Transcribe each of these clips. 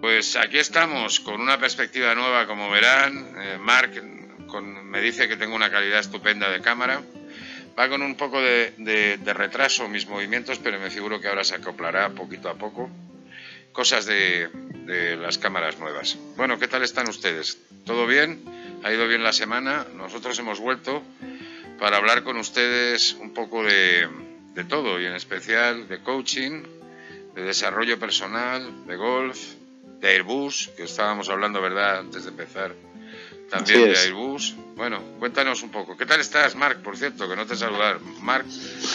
Pues aquí estamos con una perspectiva nueva, como verán. Eh, Mark me dice que tengo una calidad estupenda de cámara. Va con un poco de, retraso mis movimientos, pero me figuro que ahora se acoplará poquito a poco. Cosas de, las cámaras nuevas. Bueno, ¿qué tal están ustedes? ¿Todo bien? ¿Ha ido bien la semana? Nosotros hemos vuelto para hablar con ustedes un poco de, de todo y en especial de coaching, de desarrollo personal, de golf, de Airbus, que estábamos hablando, ¿verdad?, antes de empezar. También de Airbus. Bueno, cuéntanos un poco. ¿Qué tal estás, Marc? Por cierto, que no te saludar. Marc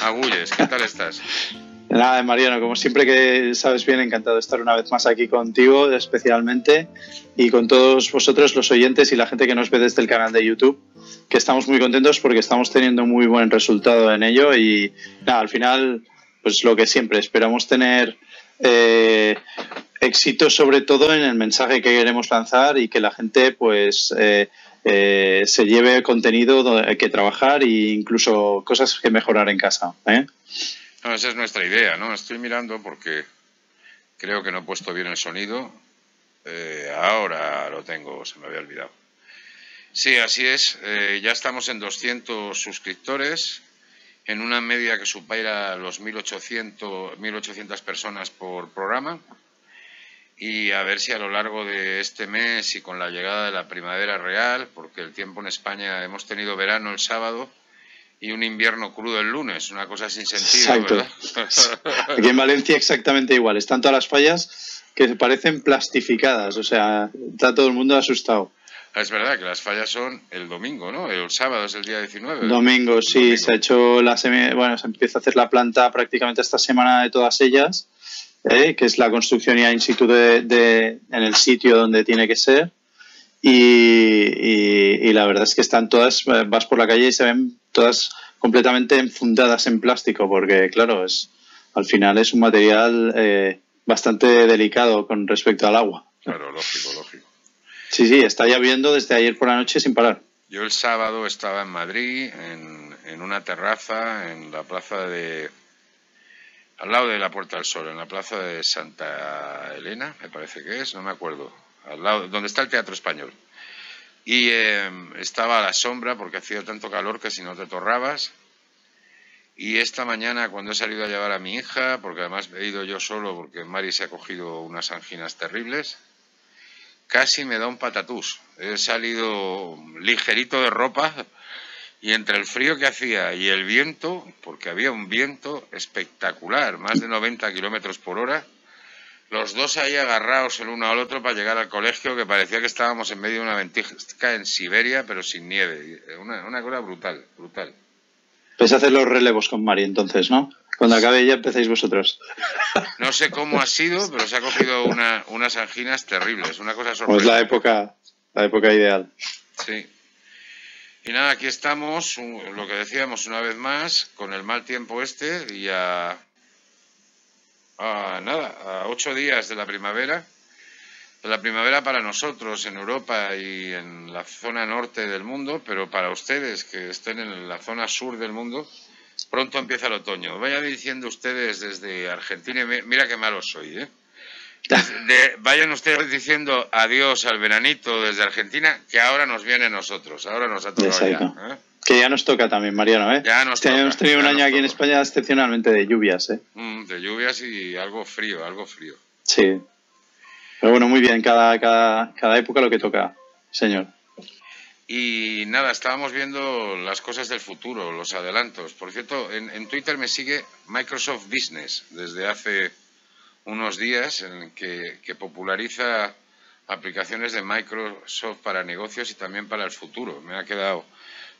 Agulles, ¿qué tal estás? Nada, Mariano, como siempre que sabes bien, encantado de estar una vez más aquí contigo, especialmente, y con todos vosotros, los oyentes y la gente que nos ve desde el canal de YouTube, que estamos muy contentos porque estamos teniendo muy buen resultado en ello y nada, al final, pues lo que siempre, esperamos tener eh, éxito sobre todo en el mensaje que queremos lanzar y que la gente pues eh, eh, se lleve contenido que trabajar e incluso cosas que mejorar en casa. ¿eh? esa es nuestra idea, ¿no? Estoy mirando porque creo que no he puesto bien el sonido. ahora lo tengo, se me había olvidado. Sí, así es. ya estamos en 200 suscriptores en una media que supera los 1.800, 1.800 personas por programa y a ver si a lo largo de este mes y con la llegada de la primavera real, porque el tiempo en España hemos tenido verano el sábado y un invierno crudo el lunes, una cosa sin sentido. Exacto. Aquí en Valencia exactamente igual, están todas las fallas que parecen plastificadas, o sea, está todo el mundo asustado. Ah, es verdad que las fallas son el domingo, ¿no? El sábado es el día 19. Domingo, sí, se ha hecho la bueno, se empieza a hacer la planta prácticamente esta semana de todas ellas ¿eh? que es la construcción ya in situ de, en el sitio donde tiene que ser. Y, la verdad es que están todas, vas por la calle y se ven todas completamente enfundadas en plástico, porque claro, es al final es un material eh, bastante delicado con respecto al agua. Claro, lógico, lógico. Sí, sí, está lloviendo desde ayer por la noche sin parar. Yo el sábado estaba en Madrid, en, en una terraza, en la plaza de, al lado de la Puerta del Sol, en la plaza de Santa Elena, me parece que es, no me acuerdo, al lado donde está el Teatro Español. Y em, estaba a la sombra porque hacía tanto calor que si no te torrabas. Y esta mañana, cuando he salido a llevar a mi hija, porque además he ido yo solo porque Mari se ha cogido unas anginas terribles, casi me da un patatús. He salido ligerito de ropa y entre el frío que hacía y el viento, porque había un viento espectacular, más de 90 kilómetros por hora, los dos ahí agarrados el uno al otro para llegar al colegio, que parecía que estábamos en medio de una ventisca en Siberia, pero sin nieve. Una, una cosa brutal, brutal. Pues hacer los relevos con Mari entonces, ¿no? Cuando acabe ya empecéis vosotros. No sé cómo ha sido, pero se ha cogido una, unas anginas terribles, una cosa sorprendente. Pues la época, la época ideal. Sí. Y nada, aquí estamos, lo que decíamos una vez más, con el mal tiempo este y a, nada, a ocho días de la primavera. La primavera para nosotros en Europa y en la zona norte del mundo, pero para ustedes que estén en la zona sur del mundo, pronto empieza el otoño. Vayan diciendo ustedes desde Argentina, mira qué malo soy, ¿eh? vayan ustedes diciendo adiós al veranito desde Argentina, que ahora nos viene a nosotros, ahora nos ha tocado ya. ¿eh? Que ya nos toca también, Mariano. ¿eh? Ya nos hemos tenido un año aquí en España excepcionalmente de lluvias. ¿eh? Mm, de lluvias y algo frío, algo frío. Sí. Pero bueno, muy bien, cada, cada, cada época lo que toca, señor. Y nada, estábamos viendo las cosas del futuro, los adelantos. Por cierto, en, en Twitter me sigue Microsoft Business desde hace unos días en que, populariza aplicaciones de Microsoft para negocios y también para el futuro. Me ha quedado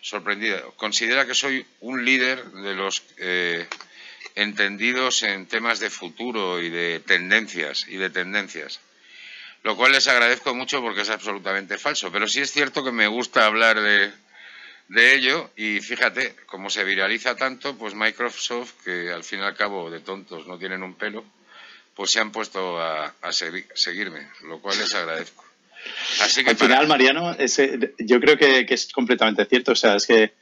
sorprendido. Considera que soy un líder de los eh, entendidos en temas de futuro y de tendencias y de tendencias. Lo cual les agradezco mucho porque es absolutamente falso. Pero sí es cierto que me gusta hablar de, de ello y fíjate, como se viraliza tanto, pues Microsoft, que al fin y al cabo de tontos no tienen un pelo, pues se han puesto a, seguirme, lo cual les agradezco. Así que Al final, Mariano, yo creo que, es completamente cierto. O sea, es que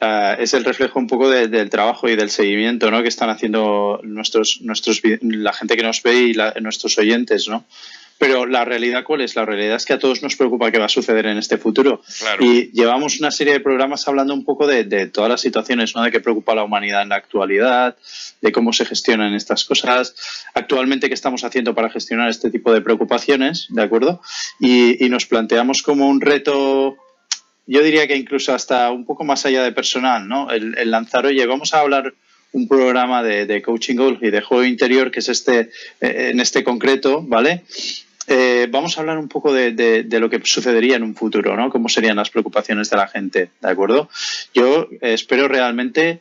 ah, es el reflejo un poco del trabajo y del seguimiento ¿no? que están haciendo nuestros, nuestros, la gente que nos ve y nuestros oyentes. ¿no? Pero la realidad, ¿cuál es? La realidad es que a todos nos preocupa qué va a suceder en este futuro. Y llevamos una serie de programas hablando un poco de, todas las situaciones, ¿no? De qué preocupa a la humanidad en la actualidad, de cómo se gestionan estas cosas, actualmente qué estamos haciendo para gestionar este tipo de preocupaciones, ¿de acuerdo? Y, y nos planteamos como un reto yo diría que incluso hasta un poco más allá de personal, ¿no? El, lanzar, oye, vamos a hablar un programa de, coaching golf y de juego interior, que es este, eh, en este concreto, ¿vale? Eh, vamos a hablar un poco de, lo que sucedería en un futuro, ¿no? Cómo serían las preocupaciones de la gente, ¿de acuerdo? Yo espero realmente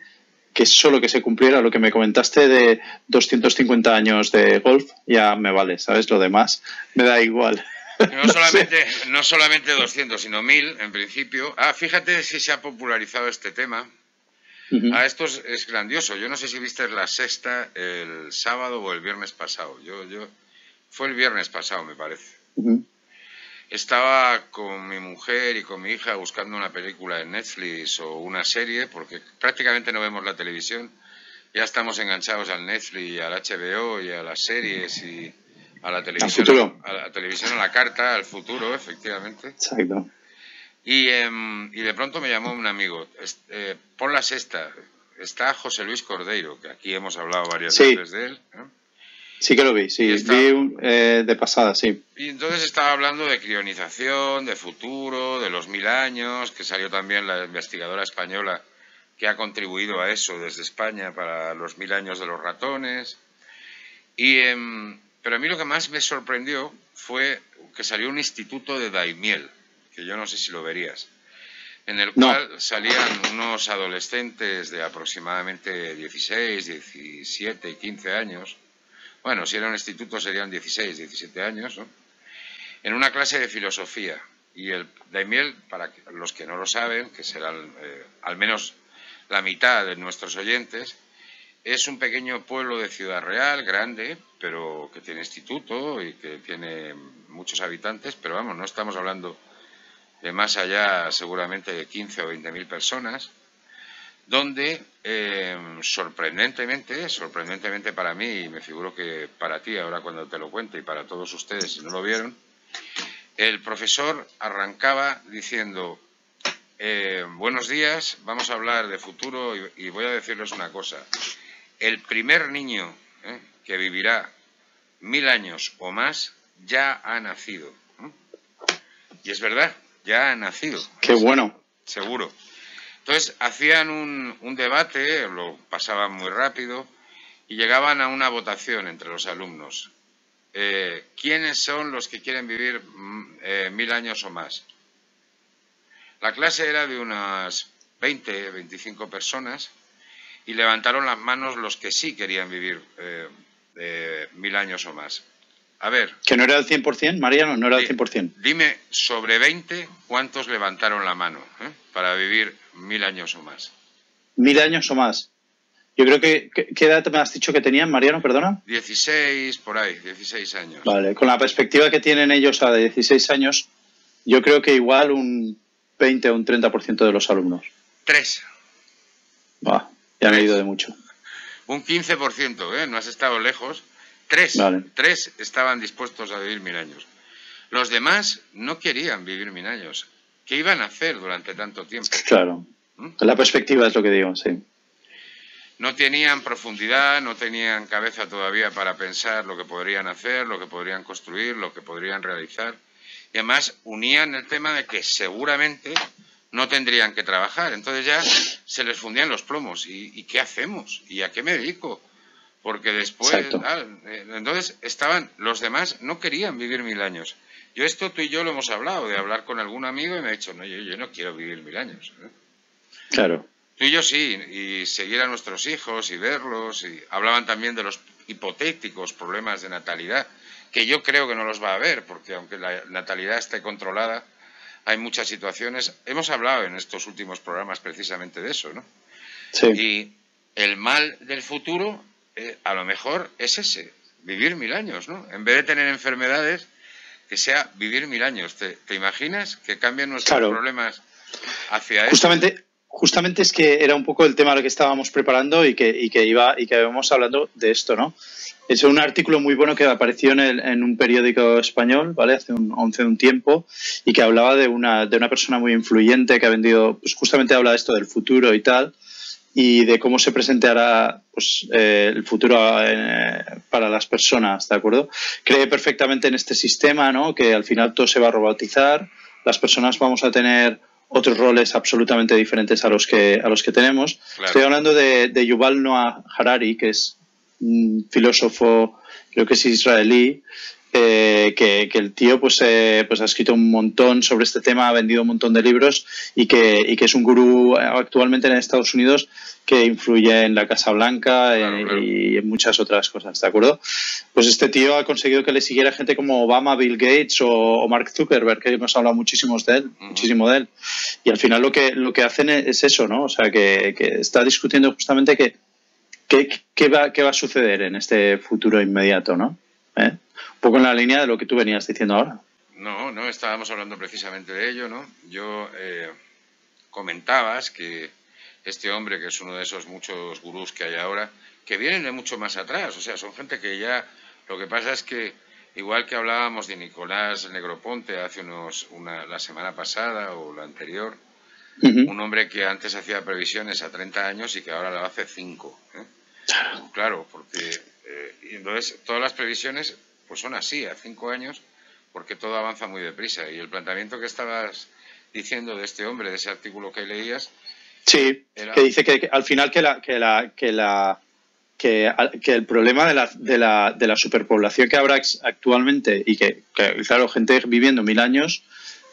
que solo que se cumpliera lo que me comentaste de 250 años de golf, ya me vale, ¿sabes? Lo demás me da igual. No solamente, no solamente 200, sino 1000 en principio. Ah, fíjate si se ha popularizado este tema. Ah, esto es, grandioso. Yo no sé si viste la sexta el sábado o el viernes pasado. Yo, yo, fue el viernes pasado, me parece. Estaba con mi mujer y con mi hija buscando una película en Netflix o una serie, porque prácticamente no vemos la televisión. Ya estamos enganchados al Netflix y al HBO y a las series y a la televisión, a la televisión, a la carta, al futuro, efectivamente. Exacto. Y, em, y de pronto me llamó un amigo, eh, pon la sexta, está José Luis Cordeiro, que aquí hemos hablado varias veces de él. Sí que lo vi, sí, vi eh, de pasada, sí. Y entonces estaba hablando de crionización, de futuro, de los mil años, que salió también la investigadora española que ha contribuido a eso desde España para los mil años de los ratones. Y, em, pero a mí lo que más me sorprendió fue que salió un instituto de Daimiel, que yo no sé si lo verías, en el cual salían unos adolescentes de aproximadamente 16, 17 y 15 años. Bueno, si era un instituto serían 16, 17 años, ¿no? En una clase de filosofía. Y el Daimiel, para los que no lo saben, que serán eh, al menos la mitad de nuestros oyentes, es un pequeño pueblo de Ciudad Real, grande, pero que tiene instituto y que tiene muchos habitantes, pero vamos, no estamos hablando de más allá seguramente de 15 o 20 mil personas, donde eh, sorprendentemente, sorprendentemente para mí, y me figuro que para ti ahora cuando te lo cuente y para todos ustedes si no lo vieron, el profesor arrancaba diciendo, eh, buenos días, vamos a hablar de futuro y voy a decirles una cosa el primer niño ¿eh? que vivirá mil años o más ya ha nacido. Y es verdad, ya ha nacido. Qué bueno. Seguro. Entonces hacían un, debate, lo pasaban muy rápido y llegaban a una votación entre los alumnos. Eh, ¿Quiénes son los que quieren vivir mm, eh, mil años o más? La clase era de unas 20, 25 personas y levantaron las manos los que sí querían vivir eh, mil años o más. A ver. ¿Que no era el 100%, Mariano? No era el 100%. Dime, sobre 20, ¿cuántos levantaron la mano eh, para vivir mil años o más? Mil años o más. Yo creo que. ¿Qué edad me has dicho que tenían, Mariano? Perdona. 16, por ahí, 16 años. Vale, con la perspectiva que tienen ellos a de 16 años, yo creo que igual un 20 o un 30% de los alumnos. Tres. Va, ya me he ido de mucho. Un 15%, ¿eh? No has estado lejos. Tres, tres estaban dispuestos a vivir mil años. Los demás no querían vivir mil años. ¿Qué iban a hacer durante tanto tiempo? Claro. ¿Mm? La perspectiva es lo que digo, sí. No tenían profundidad, no tenían cabeza todavía para pensar lo que podrían hacer, lo que podrían construir, lo que podrían realizar. Y además unían el tema de que seguramente no tendrían que trabajar. Entonces ya se les fundían los plomos. ¿Y, qué hacemos? ¿Y a qué me dedico? Porque después, eh, entonces estaban, los demás no querían vivir mil años. Yo esto tú y yo lo hemos hablado, de hablar con algún amigo y me ha dicho, no, yo, no quiero vivir mil años. ¿eh? Claro. Tú y yo sí, y seguir a nuestros hijos y verlos. Y hablaban también de los hipotéticos problemas de natalidad, que yo creo que no los va a haber, porque aunque la natalidad esté controlada, hay muchas situaciones. Hemos hablado en estos últimos programas precisamente de eso, ¿no? Sí. Y el mal del futuro, eh, a lo mejor es ese, vivir mil años, ¿no? En vez de tener enfermedades, que sea vivir mil años. ¿Te, imaginas que cambien nuestros problemas hacia Justamente, justamente es que era un poco el tema que estábamos preparando y que, y que iba y que íbamos hablando de esto, ¿no? Es un artículo muy bueno que apareció en, en un periódico español, ¿vale? Hace un, hace un tiempo y que hablaba de una, de una persona muy influyente que ha vendido, pues justamente habla de esto del futuro y tal y de cómo se presentará pues, eh, el futuro eh, para las personas, ¿de acuerdo? Cree perfectamente en este sistema, ¿no? Que al final todo se va a robotizar, las personas vamos a tener otros roles absolutamente diferentes a los que, a los que tenemos. Estoy hablando de, de Yuval Noah Harari, que es un filósofo, creo que es israelí, eh, que, el tío pues, eh, pues ha escrito un montón sobre este tema, ha vendido un montón de libros y que, y que es un gurú actualmente en Estados Unidos que influye en la Casa Blanca eh, y en muchas otras cosas, ¿de acuerdo? Pues este tío ha conseguido que le siguiera gente como Obama, Bill Gates o, Mark Zuckerberg, que hemos hablado muchísimos de él, muchísimo de él. Y al final lo que, lo que hacen es eso, ¿no? O sea, que, está discutiendo justamente que, qué, va, qué va a suceder en este futuro inmediato, ¿no? ¿Eh? Un poco en la línea de lo que tú venías diciendo ahora. No, no, estábamos hablando precisamente de ello, ¿no? Yo eh, comentabas que este hombre, que es uno de esos muchos gurús que hay ahora, que vienen de mucho más atrás, o sea, son gente que ya, lo que pasa es que, igual que hablábamos de Nicolás Negroponte hace unos, una, la semana pasada o la anterior, un hombre que antes hacía previsiones a 30 años y que ahora lo hace 5. ¿eh? Claro, porque eh, entonces todas las previsiones pues son así, a 5 años, porque todo avanza muy deprisa. Y el planteamiento que estabas diciendo de este hombre, de ese artículo que leías, Sí, que dice que, al final que la, que la, que la que, el problema de la, de, la, de la superpoblación que habrá actualmente y que, claro, gente viviendo mil años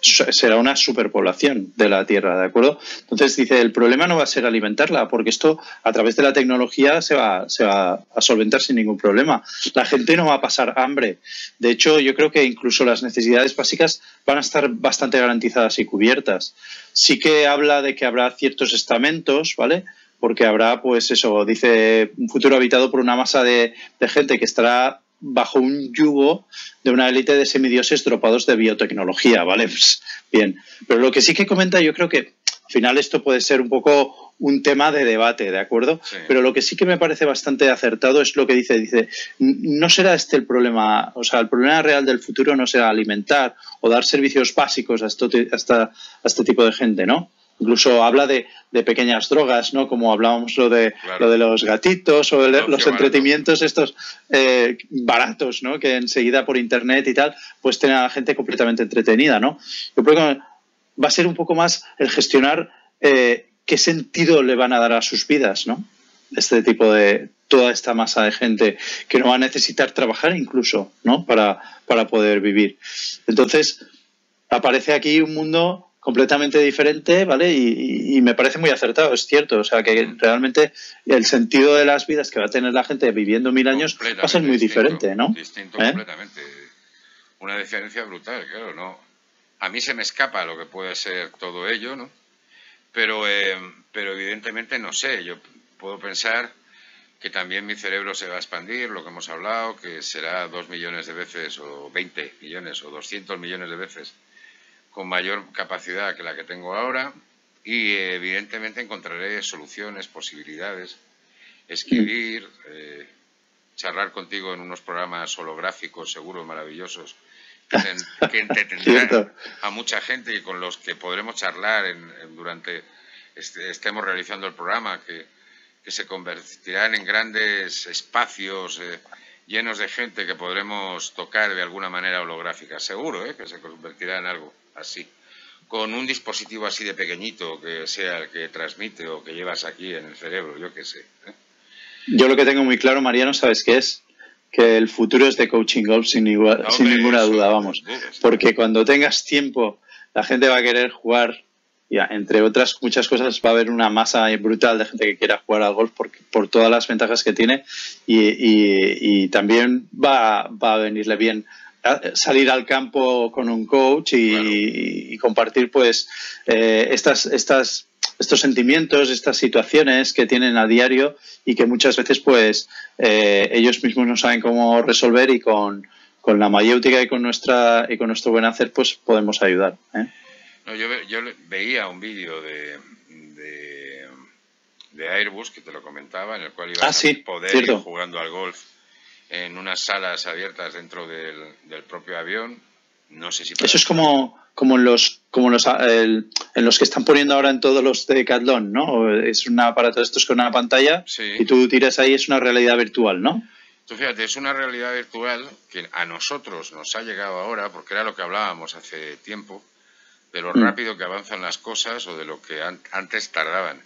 será una superpoblación de la Tierra, ¿de acuerdo? Entonces dice, el problema no va a ser alimentarla, porque esto a través de la tecnología se va, se va a solventar sin ningún problema. La gente no va a pasar hambre. De hecho, yo creo que incluso las necesidades básicas van a estar bastante garantizadas y cubiertas. Sí que habla de que habrá ciertos estamentos, ¿vale? Porque habrá, pues eso, dice, un futuro habitado por una masa de, de gente que estará bajo un yugo de una élite de semidioses dropados de biotecnología, ¿vale? Pues, bien, pero lo que sí que comenta, yo creo que al final esto puede ser un poco un tema de debate, ¿de acuerdo? Pero lo que sí que me parece bastante acertado es lo que dice, dice, no será este el problema, o sea, el problema real del futuro no será alimentar o dar servicios básicos a, a este tipo de gente, ¿no? Incluso habla de, pequeñas drogas, ¿no? Como hablábamos lo de, lo de los gatitos o los entretenimientos estos eh, baratos, ¿no? Que enseguida por internet y tal, pues tienen a la gente completamente entretenida, ¿no? Yo creo que va a ser un poco más el gestionar eh, qué sentido le van a dar a sus vidas, ¿no? Este tipo de toda esta masa de gente que no va a necesitar trabajar incluso, ¿no? Para, para poder vivir. Entonces, aparece aquí un mundo completamente diferente, ¿vale? Y, me parece muy acertado, es cierto. O sea, que realmente el sentido de las vidas que va a tener la gente viviendo mil años va a ser muy diferente, ¿no? Distinto ¿Eh? completamente. Una diferencia brutal, claro, ¿no? A mí se me escapa lo que puede ser todo ello, ¿no? Pero, eh, pero evidentemente no sé. Yo puedo pensar que también mi cerebro se va a expandir, lo que hemos hablado, que será dos millones de veces, o 20 millones, o 200 millones de veces con mayor capacidad que la que tengo ahora y evidentemente encontraré soluciones, posibilidades, escribir, eh, charlar contigo en unos programas holográficos seguros, maravillosos, que, entretendrán a mucha gente y con los que podremos charlar en, durante este, estemos realizando el programa, que, que, se convertirán en grandes espacios eh, llenos de gente que podremos tocar de alguna manera holográfica. Seguro eh, que se convertirá en algo así, con un dispositivo así de pequeñito que sea el que transmite o que llevas aquí en el cerebro, yo qué sé. ¿eh? Yo lo que tengo muy claro, Mariano, ¿sabes qué es? Que el futuro es de coaching golf sin, sin ninguna duda, vamos. Porque cuando tengas tiempo, la gente va a querer jugar entre otras muchas cosas, va a haber una masa brutal de gente que quiera jugar al golf por, por todas las ventajas que tiene y, y, también va, va, a venirle bien salir al campo con un coach y, compartir pues eh, estas, estas, estos sentimientos, estas situaciones que tienen a diario y que muchas veces pues eh, ellos mismos no saben cómo resolver y con, con la mayéutica y con nuestra y con nuestro buen hacer pues podemos ayudar. ¿eh? Yo, yo, veía un vídeo de, de, de Airbus, que te lo comentaba, en el cual ibas Ah, a poder ir jugando al golf en unas salas abiertas dentro del, del propio avión. No sé si... Eso es como, como en los, como los, el- en los que están poniendo ahora en todos los de Decathlon, ¿no? Es un aparato de estos con una pantalla Sí. y tú tiras ahí, es una realidad virtual, ¿no? Tú fíjate, es una realidad virtual que a nosotros nos ha llegado ahora, porque era lo que hablábamos hace tiempo, de lo Mm. rápido que avanzan las cosas o de lo que an- antes tardaban.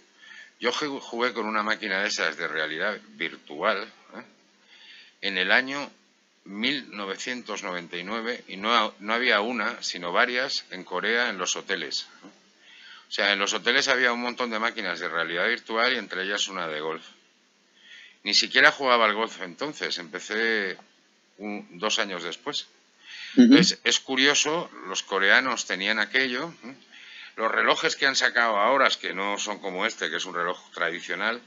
Yo ju- jugué con una máquina de esas de realidad virtual ¿eh? en el año 1999 y no, no había una, sino varias en Corea en los hoteles. O sea, en los hoteles había un montón de máquinas de realidad virtual y entre ellas una de golf. Ni siquiera jugaba al golf entonces, empecé un- dos años después. Entonces, es curioso, los coreanos tenían aquello. ¿eh? Los relojes que han sacado ahora, es que no son como este, que es un reloj tradicional,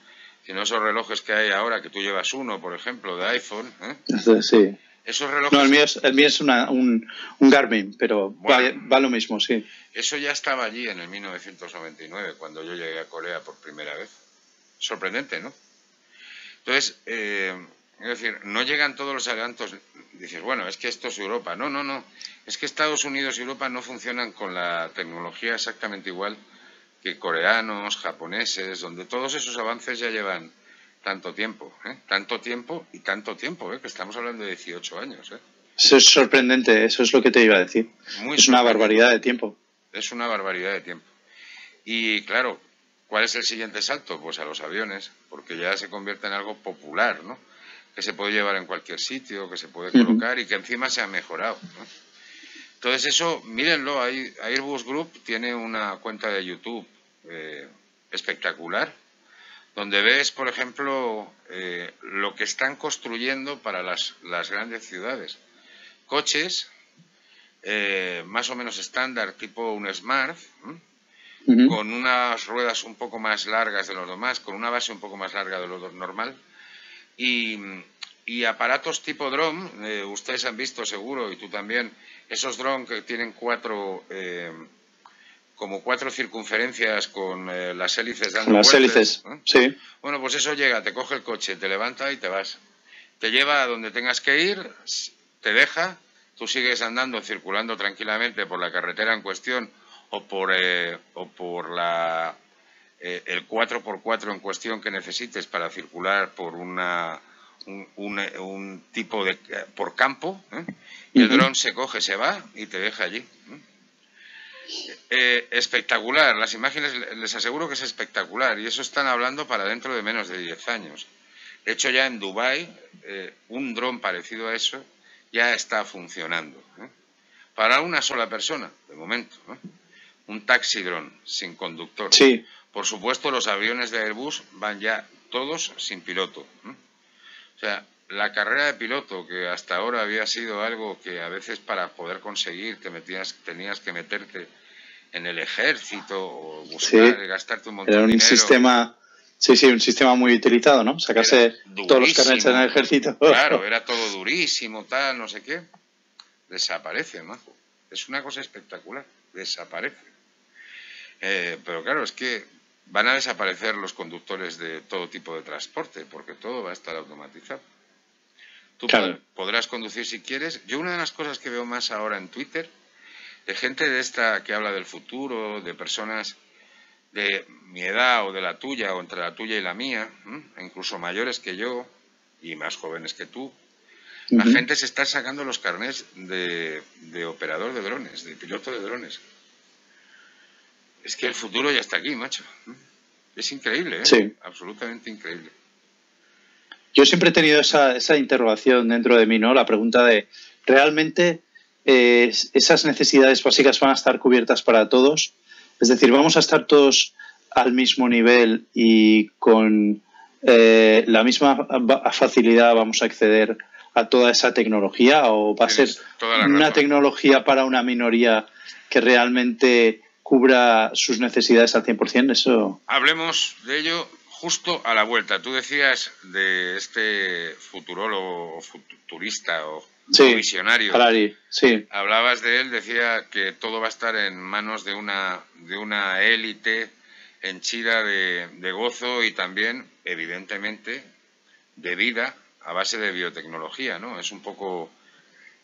sino esos relojes que hay ahora, que tú llevas uno, por ejemplo, de iPhone. ¿eh? Sí. Esos relojes, No, el mío es, el mío es una- un, un Garmin, pero va, va lo mismo, sí. eso ya estaba allí en el 1999, cuando yo llegué a Corea por primera vez. Sorprendente, ¿no? Entonces, eh, es decir, no llegan todos los adelantos. Dices, bueno, es que esto es Europa. No, no, no. Es que Estados Unidos y Europa no funcionan con la tecnología exactamente igual que coreanos, japoneses, donde todos esos avances ya llevan tanto tiempo, ¿eh? tanto tiempo y tanto tiempo, ¿eh? que estamos hablando de 18 años. ¿eh? Eso es sorprendente, eso es lo que te iba a decir. Muy es una barbaridad de tiempo. Es una barbaridad de tiempo. Y claro, ¿cuál es el siguiente salto? Pues a los aviones, porque ya se convierte en algo popular, ¿no? Que se puede llevar en cualquier sitio, que se puede colocar y que encima se ha mejorado. ¿no? Entonces eso, mírenlo, Airbus Group tiene una cuenta de YouTube eh, espectacular, donde ves, por ejemplo, eh, lo que están construyendo para las, las grandes ciudades. Coches eh, más o menos estándar, tipo un Smart, con unas ruedas un poco más largas de los demás, con una base un poco más larga de lo normal, y, y aparatos tipo drone, eh, ustedes han visto seguro, y tú también, esos drones que tienen cuatro, eh, como cuatro circunferencias con eh, las hélices dando Las vueltas, hélices, sí. Bueno, pues eso llega, te coge el coche, te levanta y te vas. Te lleva a donde tengas que ir, te deja, tú sigues andando, circulando tranquilamente por la carretera en cuestión o por, eh, o por la, eh, el 4x4 en cuestión que necesites para circular por una, un, un- un tipo de... por campo, ¿eh? y el dron se coge, se va y te deja allí. ¿eh? Eh, espectacular, las imágenes les aseguro que es espectacular y eso están hablando para dentro de menos de 10 años. De hecho ya en Dubái eh, un dron parecido a eso ya está funcionando. Para una sola persona, de momento. Un taxi dron sin conductor. Sí, Por supuesto los aviones de Airbus van ya todos sin piloto. O sea, la carrera de piloto, que hasta ahora había sido algo que a veces para poder conseguir te metías, tenías que meterte en el ejército o buscar, Sí. gastarte un montón era de un dinero. sistema, sí, sí, un sistema muy utilizado, ¿no? Sacarse Era todos los carnets en el ejército. Claro, era todo durísimo, tal, no sé qué. Desaparece, majo. Es una cosa espectacular. Desaparece. Eh, pero claro, es que van a desaparecer los conductores de todo tipo de transporte, porque todo va a estar automatizado. Tú Claro. podrás conducir si quieres. Yo una de las cosas que veo más ahora en Twitter, de gente de esta que habla del futuro, de personas de mi edad o de la tuya, o entre la tuya y la mía, incluso mayores que yo y más jóvenes que tú, la gente se está sacando los carnés de, de operador de drones, de piloto de drones. Es que el futuro ya está aquí, macho. Es increíble, ¿eh? Sí. Absolutamente increíble. Yo siempre he tenido esa, esa interrogación dentro de mí, ¿no? La pregunta de, ¿realmente eh, esas necesidades básicas van a estar cubiertas para todos? Es decir, ¿vamos a estar todos al mismo nivel y con eh, la misma facilidad vamos a acceder a toda esa tecnología o va a ser una tecnología para una minoría que realmente cubra sus necesidades al 100%? Eso... Hablemos de ello justo a la vuelta. Tú decías de este futurólogo o futurista o Sí, visionario. Harari, sí. Hablabas de él, decía que todo va a estar en manos de una, de una élite henchida de, de gozo y también, evidentemente, de vida a base de biotecnología, ¿no? Es un poco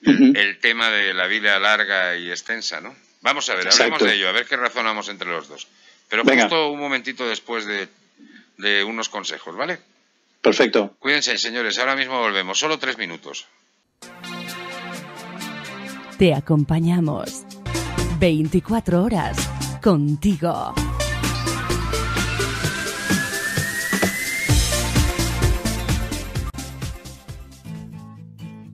el, tema de la vida larga y extensa, ¿no? Vamos a ver, hablemos de ello, a ver qué razonamos entre los dos. Pero justo un momentito después de, de unos consejos, ¿vale? Perfecto. Cuídense, señores, ahora mismo volvemos, solo tres minutos. Te acompañamos 24 horas contigo.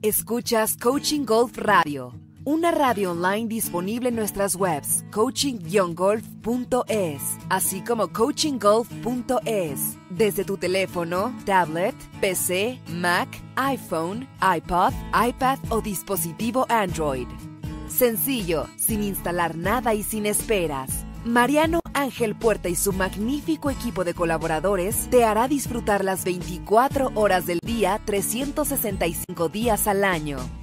Escuchas Coaching Golf Radio, una radio online disponible en nuestras webs coaching-golf.es, así como coachinggolf.es, desde tu teléfono, tablet, PC, Mac, iPhone, iPod, iPad o dispositivo Android. Sencillo, sin instalar nada y sin esperas. Mariano Ángel Puerta y su magnífico equipo de colaboradores te hará disfrutar las 24 horas del día, 365 días al año.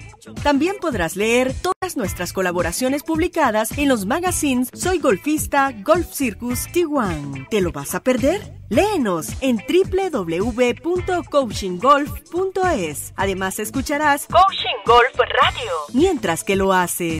También podrás leer todas nuestras colaboraciones publicadas en los magazines Soy Golfista, Golf Circus, Tijuana. ¿Te lo vas a perder? Léenos en www.coachinggolf.es. Además escucharás Coaching Golf Radio mientras que lo haces.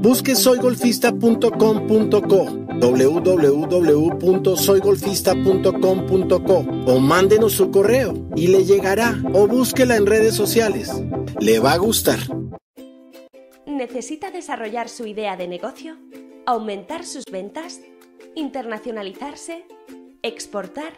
Busque soygolfista.com.co www.soygolfista.com.co o mándenos su correo y le llegará o búsquela en redes sociales. Le va a gustar. ¿Necesita desarrollar su idea de negocio? aumentar sus ventas, internacionalizarse, exportar.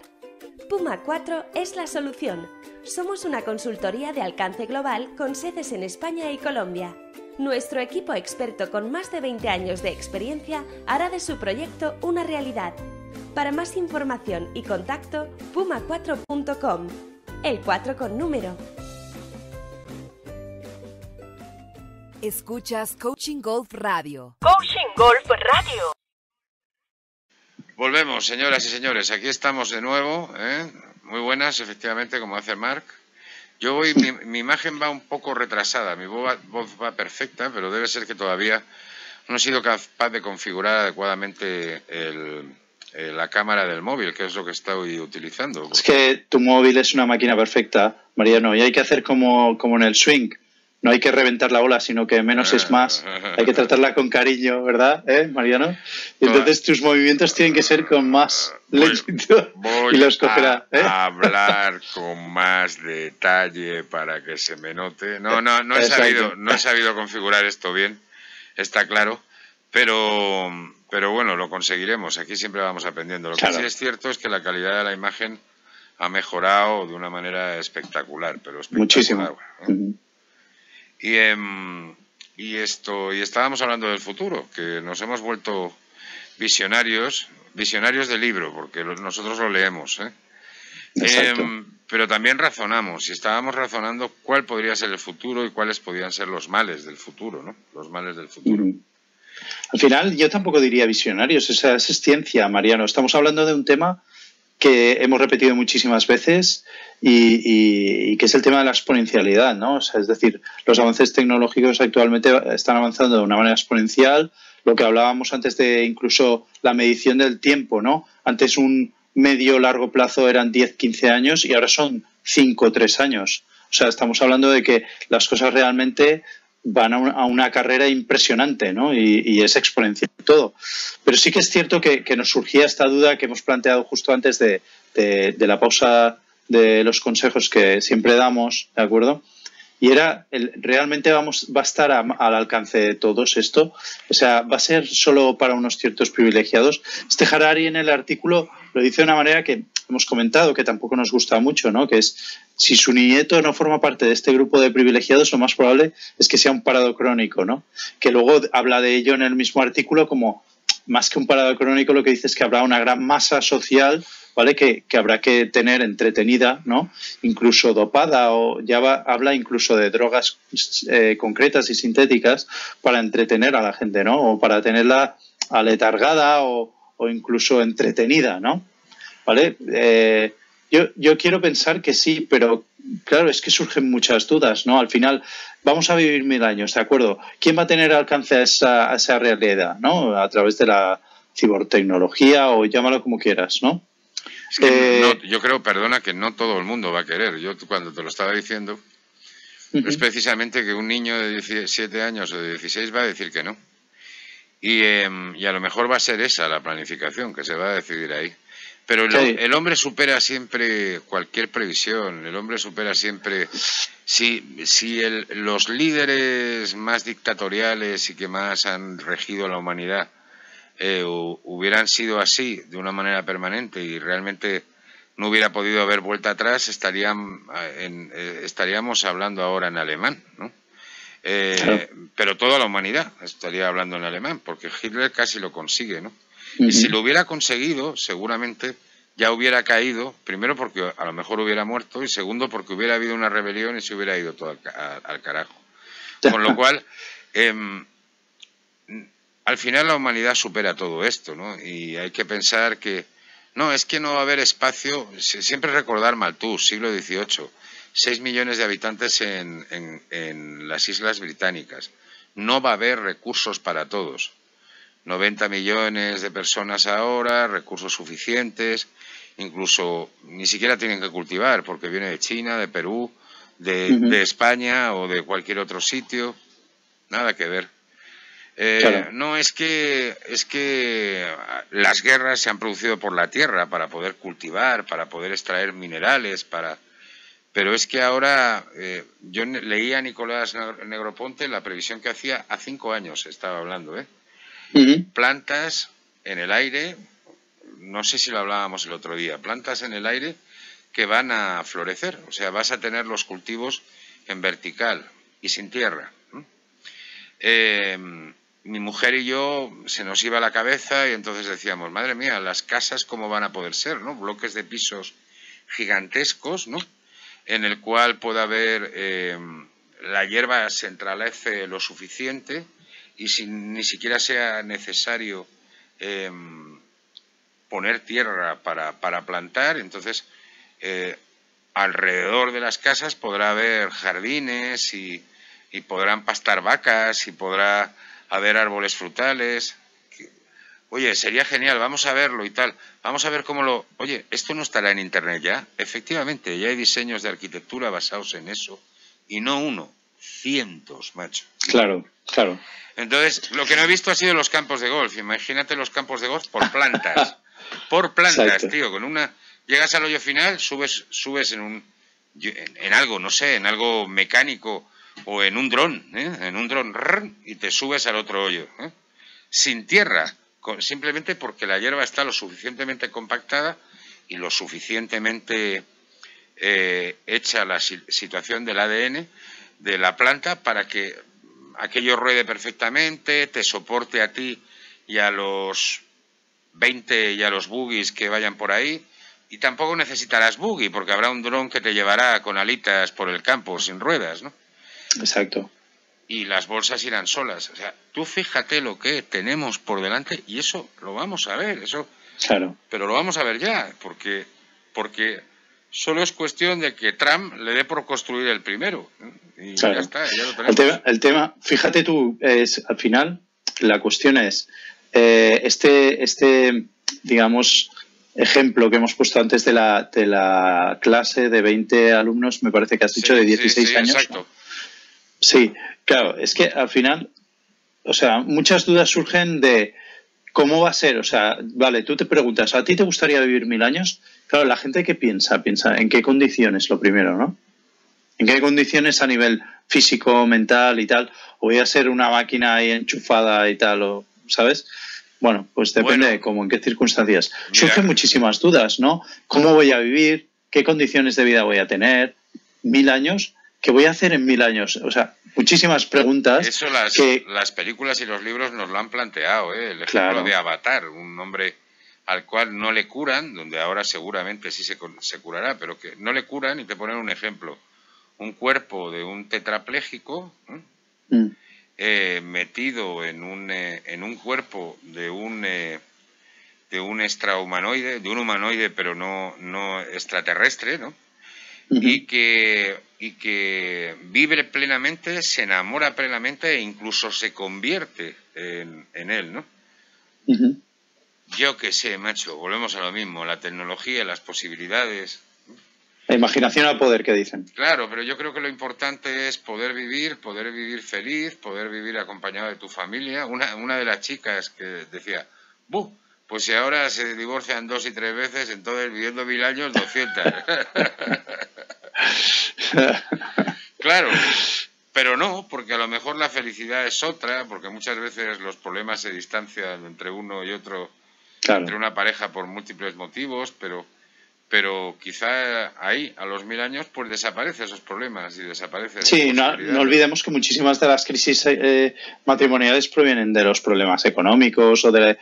Puma 4 es la solución. Somos una consultoría de alcance global con sedes en España y Colombia. Nuestro equipo experto con más de 20 años de experiencia hará de su proyecto una realidad. Para más información y contacto, puma4.com. El 4 con número. Escuchas Coaching Golf Radio. Coaching Golf Radio. Volvemos, señoras y señores. Aquí estamos de nuevo. ¿eh? Muy buenas, efectivamente, como hace Mark. Yo voy, mi, imagen va un poco retrasada. Mi voz va, perfecta, pero debe ser que todavía no he sido capaz de configurar adecuadamente la cámara del móvil, que es lo que estoy utilizando. Es que tu móvil es una máquina perfecta, Mariano, y hay que hacer como, como en el swing no hay que reventar la ola, sino que menos es más. Hay que tratarla con cariño, ¿verdad, eh, Mariano? Y entonces tus movimientos tienen que ser con más lentitud y los cogerá. ¿eh? A hablar con más detalle para que se me note. No, no, no he sabido, no he sabido configurar esto bien, está claro, pero, pero bueno, lo conseguiremos. Aquí siempre vamos aprendiendo. Lo que sí es cierto es que la calidad de la imagen ha mejorado de una manera espectacular, pero Muchísimo. Y, em, y, esto, y estábamos hablando del futuro, que nos hemos vuelto visionarios, visionarios del libro, porque nosotros lo leemos. ¿eh? Em, pero también razonamos, y estábamos razonando cuál podría ser el futuro y cuáles podrían ser los males del futuro, ¿no? Los males del futuro. Al final, yo tampoco diría visionarios, esa es ciencia, Mariano. Estamos hablando de un tema que hemos repetido muchísimas veces y, que es el tema de la exponencialidad, ¿no? es decir, los avances tecnológicos actualmente están avanzando de una manera exponencial. Lo que hablábamos antes de incluso la medición del tiempo, ¿no? Antes un medio largo plazo eran 10, 15 años y ahora son 5 o 3 años. O sea, estamos hablando de que las cosas realmente van a, una carrera impresionante, ¿no? Y, es exponencial todo. Pero sí que es cierto que, nos surgía esta duda que hemos planteado justo antes de, la pausa de los consejos que siempre damos, ¿de acuerdo? Y era, el, ¿realmente vamos, va a estar al alcance de todos esto? O sea, ¿va a ser solo para unos ciertos privilegiados? Este Harari en el artículo lo dice de una manera que hemos comentado, que tampoco nos gusta mucho, ¿no? Que es, si su nieto no forma parte de este grupo de privilegiados, lo más probable es que sea un parado crónico, ¿no? Que luego habla de ello en el mismo artículo como, más que un parado crónico, lo que dice es que habrá una gran masa social ¿vale? Que, habrá que tener entretenida, ¿no? Incluso dopada o ya habla incluso de drogas eh, concretas y sintéticas para entretener a la gente, ¿no? O para tenerla aletargada o, o incluso entretenida, ¿no? ¿Vale? Eh, yo, yo quiero pensar que sí, pero claro, es que surgen muchas dudas, ¿no? Al final, vamos a vivir mil años, ¿de acuerdo? ¿Quién va a tener alcance a esa, a esa realidad, ¿no? A través de la cibertecnología o llámalo como quieras, ¿no? Eh, yo creo, perdona, que no todo el mundo va a querer. Yo cuando te lo estaba diciendo, es precisamente que un niño de 17 años o de 16 va a decir que no. Em, y, a lo mejor va a ser esa la planificación que se va a decidir ahí. Pero el, hombre supera siempre cualquier previsión, el hombre supera siempre... Si, si los líderes más dictatoriales y que más han regido la humanidad eh, hubieran sido así de una manera permanente y realmente no hubiera podido haber vuelta atrás, estarían, eh, eh, estaríamos hablando ahora en alemán, ¿no? Pero toda la humanidad estaría hablando en alemán, porque Hitler casi lo consigue, ¿no? Y si lo hubiera conseguido, seguramente ya hubiera caído, primero porque a lo mejor hubiera muerto y segundo porque hubiera habido una rebelión y se hubiera ido todo al, al carajo. Con lo cual, eh, al final la humanidad supera todo esto, ¿no? Y hay que pensar que, no, es que no va a haber espacio, siempre recordar Malthus, siglo XVIII, 6 millones de habitantes en, en, las Islas Británicas. No va a haber recursos para todos. 90 millones de personas ahora, recursos suficientes, incluso ni siquiera tienen que cultivar porque viene de China, de Perú, de, de España o de cualquier otro sitio. Nada que ver. Eh, no, es que, es que las guerras se han producido por la tierra para poder cultivar, para poder extraer minerales, para... Pero es que ahora, eh, yo leía a Nicolás Negroponte la previsión que hacía a cinco años, estaba hablando, ¿eh? Plantas en el aire, no sé si lo hablábamos el otro día, plantas en el aire que van a florecer, o sea, vas a tener los cultivos en vertical y sin tierra. Eh, mi mujer y yo se nos iba la cabeza y entonces decíamos, madre mía, las casas cómo van a poder ser, ¿no? Bloques de pisos gigantescos, ¿no? En el cual pueda haber eh, la hierba se entralece lo suficiente y sin ni siquiera sea necesario eh, poner tierra para, para plantar, entonces eh, alrededor de las casas podrá haber jardines y, y podrán pastar vacas y podrá a ver árboles frutales. Oye, sería genial, vamos a verlo y tal. Vamos a ver cómo lo... Oye, ¿esto no estará en Internet ya? Efectivamente, ya hay diseños de arquitectura basados en eso. Y no uno, cientos, macho. Claro, claro. Entonces, lo que no he visto ha sido los campos de golf. Imagínate los campos de golf por plantas. por plantas, tío. Con una... Llegas al hoyo final, subes, subes en un... en algo, no sé, en algo mecánico o en un dron, ¿eh? en un dron, y te subes al otro hoyo, ¿eh? sin tierra, simplemente porque la hierba está lo suficientemente compactada y lo suficientemente eh, hecha la situación del ADN de la planta para que aquello ruede perfectamente, te soporte a ti y a los 20 y a los buggies que vayan por ahí. Y tampoco necesitarás buggy, porque habrá un dron que te llevará con alitas por el campo sin ruedas, ¿no? Exacto. Y las bolsas irán solas. O sea, tú fíjate lo que tenemos por delante y eso lo vamos a ver, eso. Claro. Pero lo vamos a ver ya, porque, porque solo es cuestión de que Trump le dé por construir el primero. Y ya está, ya lo tenemos. El tema, fíjate tú, es, al final, la cuestión es, eh, este, este, digamos, ejemplo que hemos puesto antes de la, de la clase de 20 alumnos, me parece que has dicho de 16 años. Exacto. Sí, claro, es que al final, o sea, muchas dudas surgen de cómo va a ser. O sea, vale, tú te preguntas, ¿a ti te gustaría vivir mil años? Claro, la gente que piensa, piensa en qué condiciones, lo primero, ¿no? ¿En qué condiciones a nivel físico, mental y tal? ¿O voy a ser una máquina ahí enchufada y tal? O, ¿Sabes? Bueno, pues depende de cómo, en qué circunstancias. Surgen muchísimas dudas, ¿no? ¿Cómo voy a vivir? ¿Qué condiciones de vida voy a tener? ¿Mil años? ¿Qué voy a hacer en mil años? O sea, muchísimas preguntas. Eso las, que... las películas y los libros nos lo han planteado, ¿eh? El ejemplo de Avatar, un hombre al cual no le curan, donde ahora seguramente sí se, se curará, pero que no le curan y te ponen un ejemplo. Un cuerpo de un tetrapléjico mm. eh, metido en un, eh, en un cuerpo de un, eh, de un extrahumanoide, de un humanoide pero no, no extraterrestre, ¿no? y, que, y que vive plenamente, se enamora plenamente e incluso se convierte en, en él, ¿no? Yo qué sé, macho, volvemos a lo mismo, la tecnología, las posibilidades. La imaginación al poder, que dicen. Claro, pero yo creo que lo importante es poder vivir, poder vivir feliz, poder vivir acompañado de tu familia. Una, una de las chicas que decía, ¡buh! Pues si ahora se divorcian dos y tres veces, entonces viviendo mil años, 200. claro, pero no, porque a lo mejor la felicidad es otra, porque muchas veces los problemas se distancian entre uno y otro, entre una pareja por múltiples motivos, pero pero quizá ahí, a los mil años, pues desaparecen esos problemas y desaparece. Sí, no, no, olvidemos que muchísimas de las crisis eh, matrimoniales provienen de los problemas económicos o de,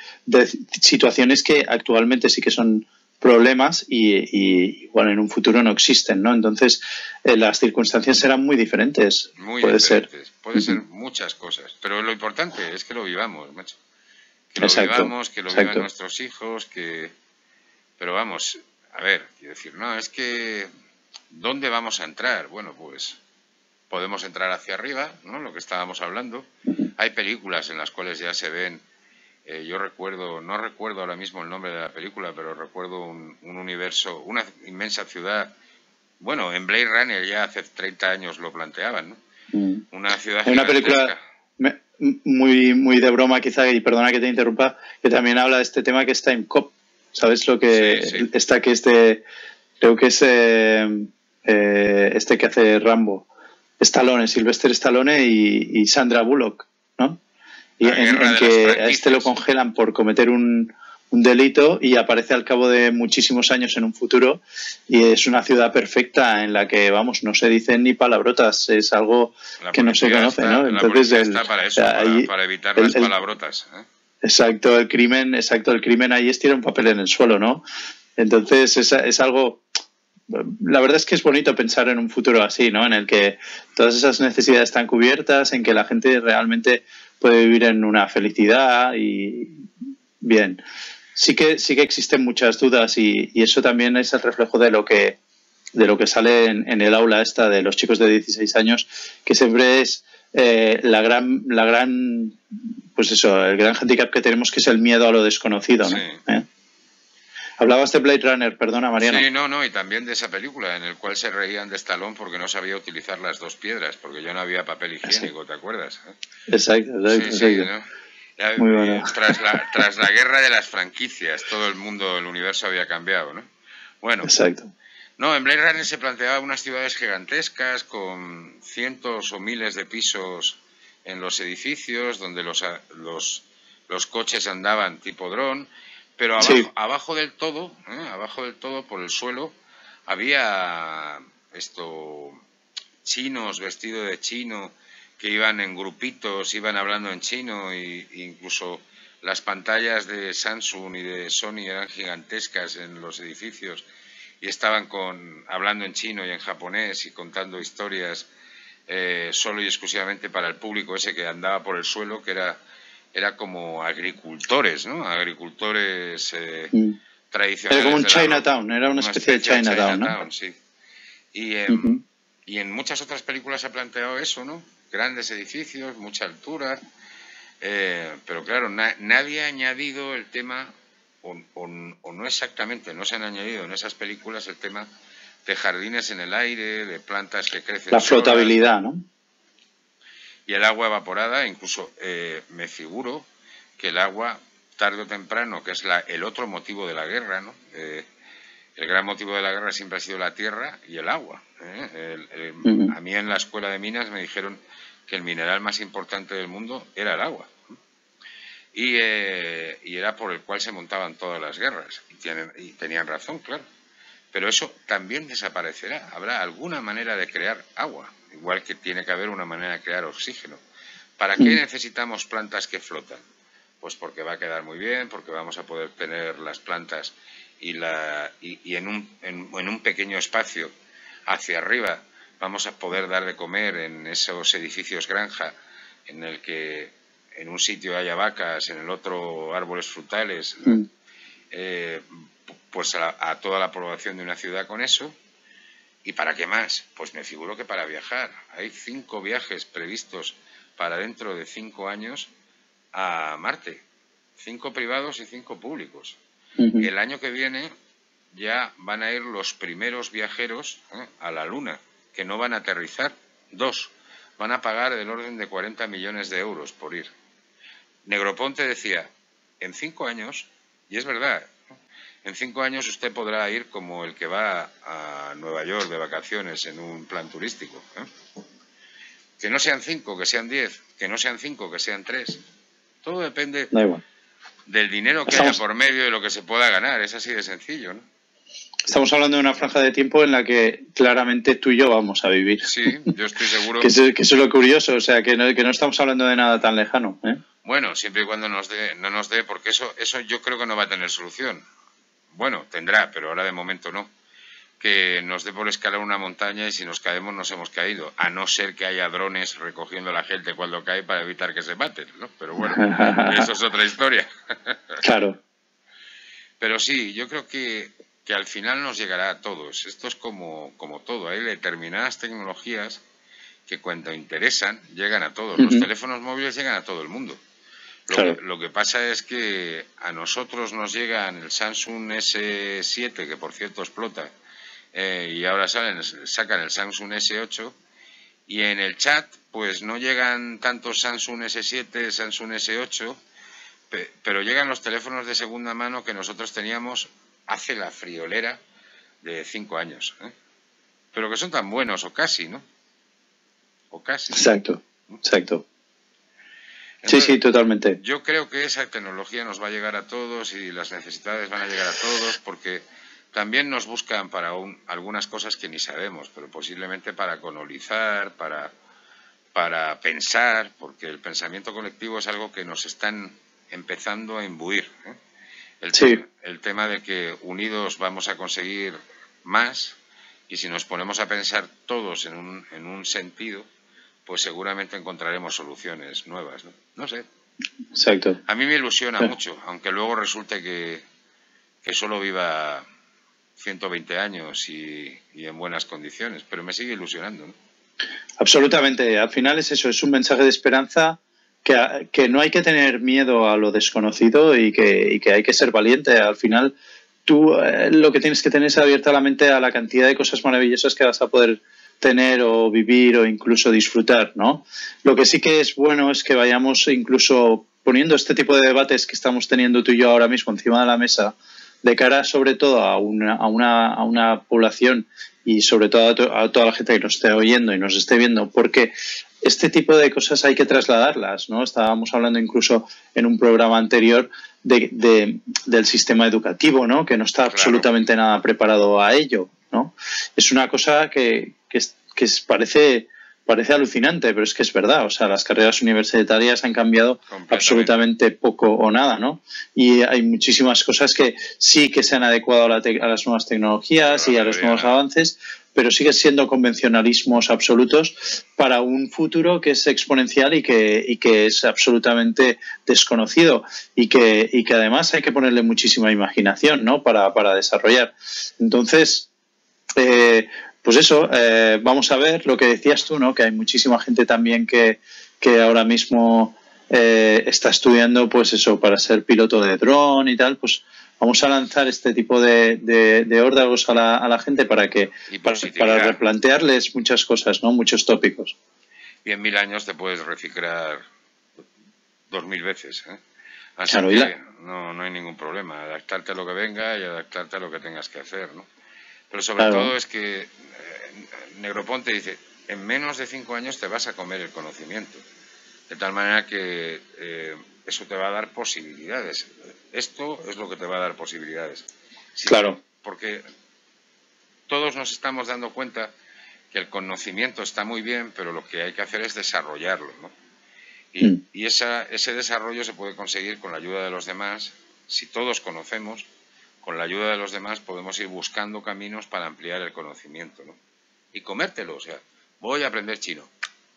situaciones que actualmente sí que son problemas y, bueno, en un futuro no existen, ¿no? Entonces, eh, las circunstancias serán muy diferentes. Muy puede diferentes. ser. Puede ser muchas cosas, pero lo importante es que lo vivamos, macho. Que lo vivamos, que lo vivan nuestros hijos, que... Pero vamos, a ver, quiero decir, no, es que ¿dónde vamos a entrar? Bueno, pues podemos entrar hacia arriba, ¿no? Lo que estábamos hablando. Hay películas en las cuales ya se ven, eh, yo recuerdo, no recuerdo ahora mismo el nombre de la película, pero recuerdo un, universo, una inmensa ciudad. Bueno, en Blade Runner ya hace 30 años lo planteaban, ¿no? Mm. Una ciudad. Una película muy, muy de broma, quizá, y perdona que te interrumpa, que también habla de este tema que es Time Cop. ¿Sabes lo que está que este, creo que es eh, eh, este que hace Rambo, Stallone, Sylvester Stallone y, Sandra Bullock, ¿no? Y en, que a este lo congelan por cometer un, delito y aparece al cabo de muchísimos años en un futuro y es una ciudad perfecta en la que, vamos, no se dicen ni palabrotas, es algo que no se conoce, ¿no? Entonces, está para eso, para, evitar las palabrotas. ¿eh? Exacto, el crimen, exacto, el crimen ahí es tirar un papel en el suelo, ¿no? Entonces es, es algo, la verdad es que es bonito pensar en un futuro así, ¿no? En el que todas esas necesidades están cubiertas, en que la gente realmente puede vivir en una felicidad y bien. Sí que, sí que existen muchas dudas y, eso también es el reflejo de lo que, de lo que sale en, en el aula esta de los chicos de 16 años, que siempre es eh, la gran, la gran, pues eso, el gran handicap que tenemos que es el miedo a lo desconocido, ¿no? ¿Eh? Hablabas de Blade Runner, perdona Mariano. Sí, no, no, y también de esa película en el cual se reían de Stallone porque no sabía utilizar las dos piedras, porque ya no había papel higiénico, ¿te acuerdas? Exacto, exacto. Muy bueno. tras, la, tras la guerra de las franquicias, todo el mundo, el universo había cambiado, ¿no? Bueno, exacto. No, en Blade Runner se planteaba unas ciudades gigantescas con cientos o miles de pisos en los edificios, donde los, los, los coches andaban tipo dron, pero abajo, del todo, ¿eh? abajo del todo, por el suelo, había esto chinos vestidos de chino que iban en grupitos, iban hablando en chino e incluso las pantallas de Samsung y de Sony eran gigantescas en los edificios y estaban con, hablando en chino y en japonés y contando historias eh, solo y exclusivamente para el público ese que andaba por el suelo, que era, era como agricultores, ¿no? Agricultores eh, mm. tradicionales. Era como un Chinatown, era una, especie, de Chinatown, ¿no? sí. Y, em, y en muchas otras películas se ha planteado eso, ¿no? Grandes edificios, mucha altura, eh, pero claro, nadie ha añadido el tema o, no exactamente, no se han añadido en esas películas el tema de jardines en el aire, de plantas que crecen. La flotabilidad, ¿no? Y el agua evaporada, incluso eh, me figuro que el agua, tarde o temprano, que es la, el otro motivo de la guerra, ¿no? Eh, el gran motivo de la guerra siempre ha sido la tierra y el agua. ¿eh? A mí en la escuela de minas me dijeron que el mineral más importante del mundo era el agua. Y, eh, y, era por el cual se montaban todas las guerras. Y, tienen, y tenían razón, claro. Pero eso también desaparecerá. Habrá alguna manera de crear agua, igual que tiene que haber una manera de crear oxígeno. ¿Para qué necesitamos plantas que flotan? Pues porque va a quedar muy bien, porque vamos a poder tener las plantas y, la, y, en, un, en, un pequeño espacio hacia arriba vamos a poder dar de comer en esos edificios granja en el que en un sitio haya vacas, en el otro árboles frutales, mm. eh, pues a, toda la población de una ciudad con eso. ¿Y para qué más? Pues me figuro que para viajar. Hay cinco viajes previstos para dentro de cinco años a Marte. Cinco privados y cinco públicos. El año que viene ya van a ir los primeros viajeros ¿eh? a la Luna, que no van a aterrizar. Dos, van a pagar del orden de 40 millones de euros por ir. Negroponte decía, en cinco años, y es verdad, en cinco años usted podrá ir como el que va a Nueva York de vacaciones en un plan turístico. ¿eh? Que no sean cinco, que sean diez, que no sean cinco, que sean tres. Todo depende del dinero que haya por medio de lo que se pueda ganar. Es así de sencillo, ¿no? Estamos hablando de una franja de tiempo en la que claramente tú y yo vamos a vivir. Sí, yo estoy seguro. que, eso, es lo curioso, o sea, que no, que no estamos hablando de nada tan lejano. ¿eh? Bueno, siempre y cuando nos dé, no nos dé, porque eso, eso yo creo que no va a tener solución. Bueno, tendrá, pero ahora de momento no. Que nos dé por escalar una montaña y si nos caemos nos hemos caído, a no ser que haya drones recogiendo a la gente cuando cae para evitar que se maten, ¿no? Pero bueno, eso es otra historia. claro. Pero sí, yo creo que, que al final nos llegará a todos. Esto es como, como todo. Hay determinadas tecnologías que cuando interesan llegan a todos. Los teléfonos móviles llegan a todo el mundo. Lo, que, pasa es que a nosotros nos llegan el Samsung S7, que por cierto explota, eh, y ahora salen, sacan el Samsung S8, y en el chat pues no llegan tantos Samsung S7, Samsung S8, pero llegan los teléfonos de segunda mano que nosotros teníamos hace la friolera de cinco años. ¿eh? Pero que son tan buenos, o casi, ¿no? O casi. Exacto, exacto sí, sí, totalmente. Yo creo que esa tecnología nos va a llegar a todos y las necesidades van a llegar a todos porque también nos buscan para algunas cosas que ni sabemos, pero posiblemente para colonizar, para, para pensar, porque el pensamiento colectivo es algo que nos están empezando a imbuir. ¿eh? El, tema, el tema de que unidos vamos a conseguir más y si nos ponemos a pensar todos en un, en un sentido, pues seguramente encontraremos soluciones nuevas. No, no sé. Exacto. A mí me ilusiona mucho, aunque luego resulte que, que solo viva 120 años y, en buenas condiciones, pero me sigue ilusionando. Absolutamente. Al final es eso, es un mensaje de esperanza que, que no hay que tener miedo a lo desconocido y que, y que hay que ser valiente. Al final tú eh, lo que tienes que tener es abierta la mente a la cantidad de cosas maravillosas que vas a poder tener o vivir o incluso disfrutar, ¿no? Lo que sí que es bueno es que vayamos incluso poniendo este tipo de debates que estamos teniendo tú y yo ahora mismo encima de la mesa, de cara sobre todo a una, a una, a una población y sobre todo a, toda la gente que nos esté oyendo y nos esté viendo, porque este tipo de cosas hay que trasladarlas, ¿no? Estábamos hablando incluso en un programa anterior de, del sistema educativo, ¿no? Que no está absolutamente nada preparado a ello, ¿no? Es una cosa que, que, parece, parece alucinante, pero es que es verdad. O sea, las carreras universitarias han cambiado absolutamente poco o nada, ¿no? Y hay muchísimas cosas que sí que se han adecuado a, las nuevas tecnologías y a los nuevos avances, pero siguen siendo convencionalismos absolutos para un futuro que es exponencial y que, y que es absolutamente desconocido y que, y que además hay que ponerle muchísima imaginación ¿no? para, para desarrollar. Entonces, eh, pues eso, eh, vamos a ver lo que decías tú, ¿no? Que hay muchísima gente también que, que ahora mismo eh, está estudiando, pues eso, para ser piloto de dron y tal, pues vamos a lanzar este tipo de, de, órdagos a la, a la, gente para que para, replantearles muchas cosas, ¿no? Muchos tópicos. Y en mil años te puedes reciclar dos mil veces, ¿eh? Así que no, no hay ningún problema. Adaptarte a lo que venga y adaptarte a lo que tengas que hacer, ¿no? Pero sobre todo es que eh, Negroponte dice, en menos de cinco años te vas a comer el conocimiento. De tal manera que eh, eso te va a dar posibilidades. Esto es lo que te va a dar posibilidades. claro. Porque todos nos estamos dando cuenta que el conocimiento está muy bien, pero lo que hay que hacer es desarrollarlo. ¿no? Y, mm. y ese desarrollo se puede conseguir con la ayuda de los demás. Si todos conocemos, con la ayuda de los demás podemos ir buscando caminos para ampliar el conocimiento. ¿no? Y comértelo. O sea, voy a aprender chino.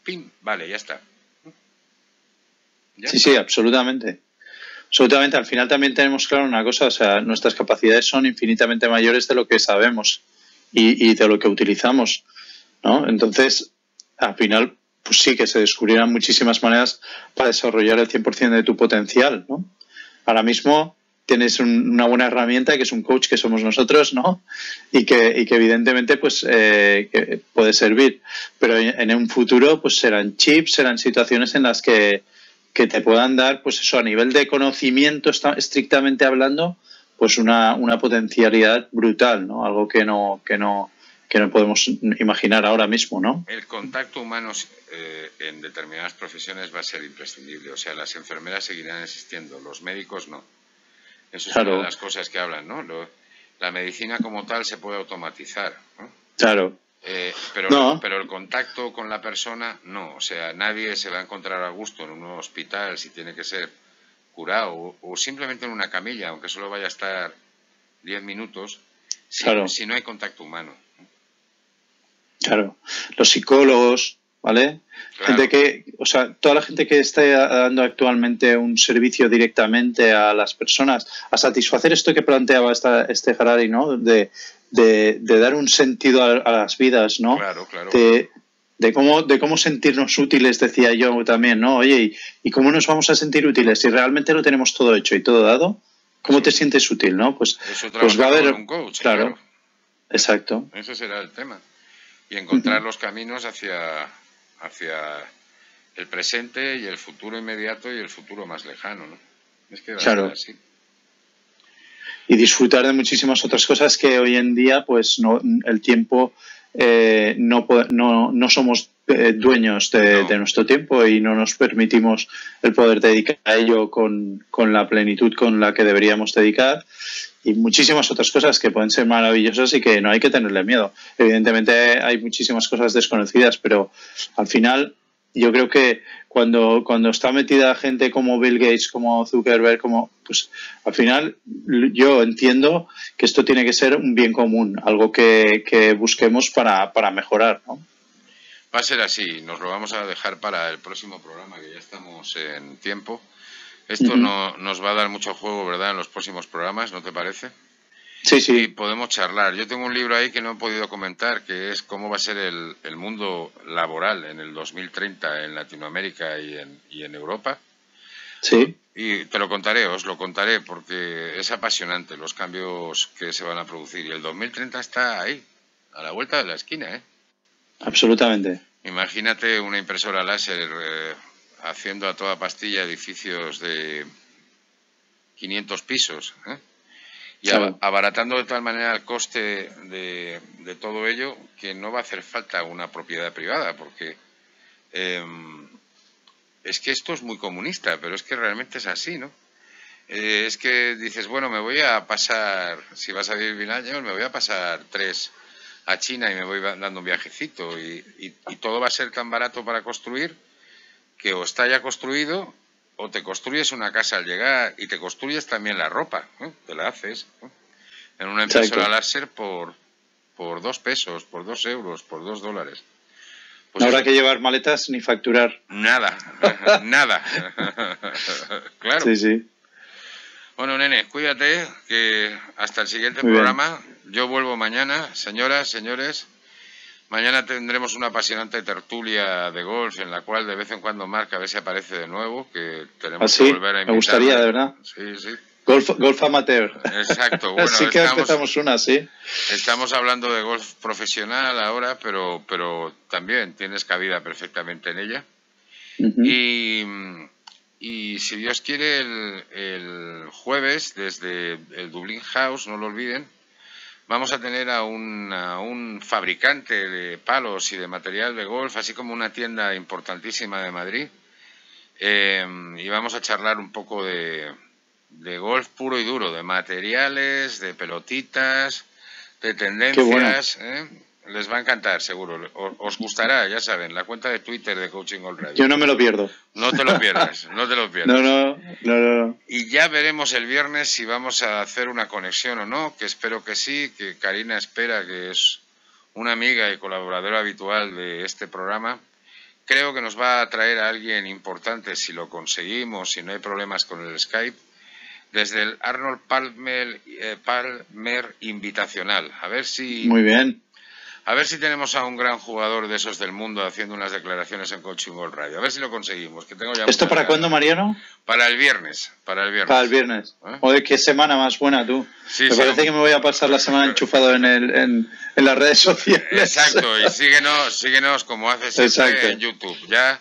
¡Pim! Vale, ya está sí, sí, absolutamente. Absolutamente. Al final también tenemos claro una cosa, o sea, nuestras capacidades son infinitamente mayores de lo que sabemos y, de lo que utilizamos, ¿no? Entonces, al final, pues sí que se descubrirán muchísimas maneras para desarrollar el 100% de tu potencial, ¿no? Ahora mismo tienes una buena herramienta que es un coach que somos nosotros, ¿no? Y que, y que evidentemente pues eh, puede servir. Pero en, en, un futuro pues serán chips, serán situaciones en las que que te puedan dar, pues eso, a nivel de conocimiento estrictamente hablando, pues una, una potencialidad brutal, ¿no? Algo que no, que no, que no podemos imaginar ahora mismo, ¿no? El contacto humano eh, en determinadas profesiones va a ser imprescindible. O sea, las enfermeras seguirán existiendo, los médicos no. Eso es una de las cosas que hablan, ¿no? la medicina como tal se puede automatizar. ¿no? Claro. Eh, pero, pero el contacto con la persona, no. O sea, nadie se va a encontrar a gusto en un hospital si tiene que ser curado o, simplemente en una camilla, aunque solo vaya a estar 10 minutos, si, si no hay contacto humano. Claro. Los psicólogos, ¿vale? Gente que, o sea, toda la gente que está dando actualmente un servicio directamente a las personas, a satisfacer esto que planteaba esta, este Harari, ¿no? De, de, dar un sentido a, las vidas, ¿no? Claro, claro. De, de, cómo, de cómo sentirnos útiles, decía yo también, ¿no? Oye, ¿y, cómo nos vamos a sentir útiles? Si realmente lo tenemos todo hecho y todo dado, ¿cómo te sientes útil, no? Pues, pues va a haber... Un coach, claro, exacto. Ese será el tema. Y encontrar los caminos hacia, hacia el presente y el futuro inmediato y el futuro más lejano, ¿no? Es que claro. así y disfrutar de muchísimas otras cosas que hoy en día, pues no, el tiempo eh, no, no, no, somos eh, dueños de, nuestro tiempo y no nos permitimos el poder dedicar a ello con, con, la plenitud con la que deberíamos dedicar y muchísimas otras cosas que pueden ser maravillosas y que no hay que tenerle miedo. Evidentemente hay muchísimas cosas desconocidas, pero al final yo creo que cuando, cuando está metida gente como Bill Gates, como Zuckerberg, como pues al final yo entiendo que esto tiene que ser un bien común, algo que, busquemos para, para mejorar, ¿no? Va a ser así, nos lo vamos a dejar para el próximo programa, que ya estamos en tiempo. Esto no, nos va a dar mucho juego, ¿verdad?, en los próximos programas, ¿no te parece? Sí, sí. podemos charlar. Yo tengo un libro ahí que no he podido comentar, que es cómo va a ser el, el mundo laboral en el 2030 en Latinoamérica y en, y en Europa. Sí. Y te lo contaré, os lo contaré, porque es apasionante los cambios que se van a producir. Y el 2030 está ahí, a la vuelta de la esquina, ¿eh? Absolutamente. Imagínate una impresora láser eh, haciendo a toda pastilla edificios de 500 pisos, ¿eh? y abaratando de tal manera el coste de, de, todo ello que no va a hacer falta una propiedad privada, porque em, es que esto es muy comunista, pero es que realmente es así, ¿no? Eh, es que dices, bueno, me voy a pasar, si vas a vivir años, me voy a pasar tres a China y me voy dando un viajecito y, y todo va a ser tan barato para construir que o está ya construido o te construyes una casa al llegar y te construyes también la ropa, te la haces en una impresora láser por, por dos pesos, por dos euros, por dos dólares. Pues no habrá que llevar maletas ni facturar. Nada, nada. claro. Sí, sí. Bueno, nene, cuídate, que hasta el siguiente programa. Yo vuelvo mañana. Señoras, señores, Mañana tendremos una apasionante tertulia de golf en la cual de vez en cuando Marca a ver si aparece de nuevo, que tenemos ¿Ah, que volver a invitar. Me gustaría, de verdad. Sí, sí. Golf, golf amateur. Exacto. Bueno, Así que estamos, empezamos una, sí. estamos hablando de golf profesional ahora, pero, pero también tienes cabida perfectamente en ella. Y, y si Dios quiere, el, el jueves, desde el Dublin House, no lo olviden, vamos a tener a un, a un fabricante de palos y de material de golf, así como una tienda importantísima de Madrid. Eh, y vamos a charlar un poco de, de golf puro y duro, de materiales, de pelotitas, de tendencias. ¿eh? Les va a encantar, seguro. Os gustará, ya saben, la cuenta de Twitter de Coaching Golf Radio. Yo no me lo pierdo. No te lo pierdas, no te lo pierdas. No, no, no, no. no. Y ya veremos el viernes si vamos a hacer una conexión o no, que espero que sí, que Karina espera, que es una amiga y colaboradora habitual de este programa. Creo que nos va a traer a alguien importante si lo conseguimos, si no hay problemas con el Skype, desde el Arnold Palmer, eh, Palmer Invitacional. A ver si Muy bien. A ver si tenemos a un gran jugador de esos del mundo haciendo unas declaraciones en Coaching World Radio. A ver si lo conseguimos. Que tengo ya ¿Esto para cuándo, Mariano? Para el viernes. Para el viernes. Para el viernes. ¿Eh? Oye, qué semana más buena tú. Sí, me sí, parece que me voy a pasar la semana enchufado en, el, en, en las redes sociales. Exacto, y síguenos, síguenos como haces siempre Exacto. en YouTube. Ya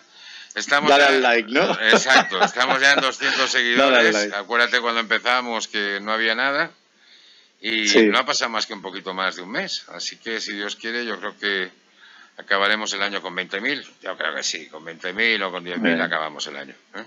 estamos Dale ya- al like, ¿no? Exacto, estamos ya en 200 Dale seguidores. like. Acuérdate cuando empezamos que no había nada y Sí. no ha pasado más que un poquito más de un mes. Así que si Dios quiere, yo creo que acabaremos el año con 20.000. Yo creo que sí, con 20.000 o con 10.000 Bien. acabamos el año. ¿eh?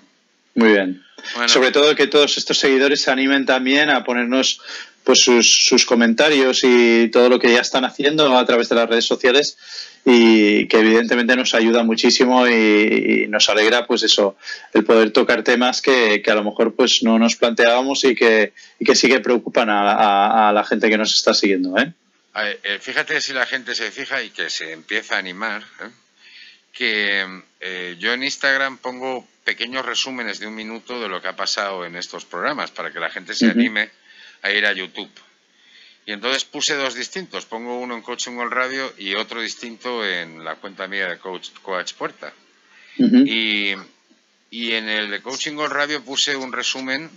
Muy bien. Bueno. Sobre todo que todos estos seguidores se animen también a ponernos pues sus, sus comentarios y todo lo que ya están haciendo a través de las redes sociales y que evidentemente nos ayuda muchísimo y, y nos alegra pues eso el poder tocar temas que, que a lo mejor pues no nos planteábamos y que, y que sí que preocupan a, a- a la gente que nos está siguiendo ¿eh? A ver, eh, fíjate si la gente se fija y que se empieza a animar, ¿eh? que eh, yo en Instagram pongo pequeños resúmenes de un minuto de lo que ha pasado en estos programas para que la gente se anime a ir a YouTube. Y entonces puse dos distintos, pongo uno en Coaching World Radio y otro distinto en la cuenta mía de Coach, Coach Puerta. Y, y en el de Coaching Gold Radio puse un resumen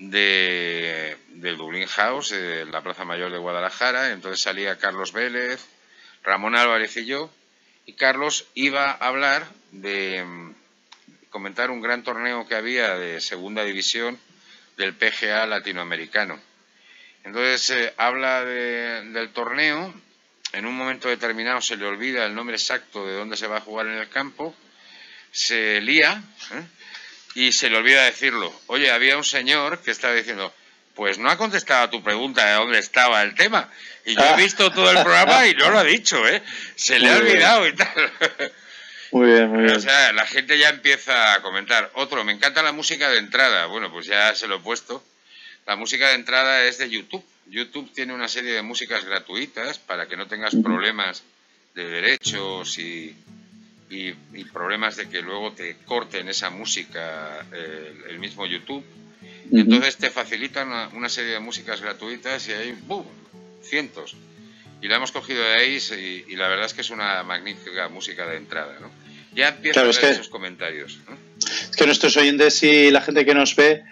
de, del Dublin House, de la Plaza Mayor de Guadalajara. Entonces salía Carlos Vélez, Ramón Álvarez y yo. Y Carlos iba a hablar de comentar un gran torneo que había de segunda división del PGA latinoamericano. Entonces eh, habla de- del torneo, en un momento determinado se le olvida el nombre exacto de dónde se va a jugar en el campo, se lía ¿eh? y se le olvida decirlo. Oye, había un señor que estaba diciendo, pues no ha contestado a tu pregunta de dónde estaba el tema. Y yo he visto todo el programa y no lo ha dicho, ¿eh? Se le ha bien. olvidado y tal. muy bien muy bien O sea, la gente ya empieza a comentar. Otro, me encanta la música de entrada. Bueno, pues ya se lo he puesto. La música de entrada es de YouTube. YouTube tiene una serie de músicas gratuitas para que no tengas problemas de derechos y, y- y problemas de que luego te corten esa música eh, el mismo YouTube. Y entonces te facilitan una, una serie de músicas gratuitas y hay ¡bum! cientos. Y la hemos cogido de ahí y, y la verdad es que es una magnífica música de entrada. ¿no? Ya empieza Claro, a es ver que- esos comentarios. ¿no? Es que nuestros oyentes y la gente que nos ve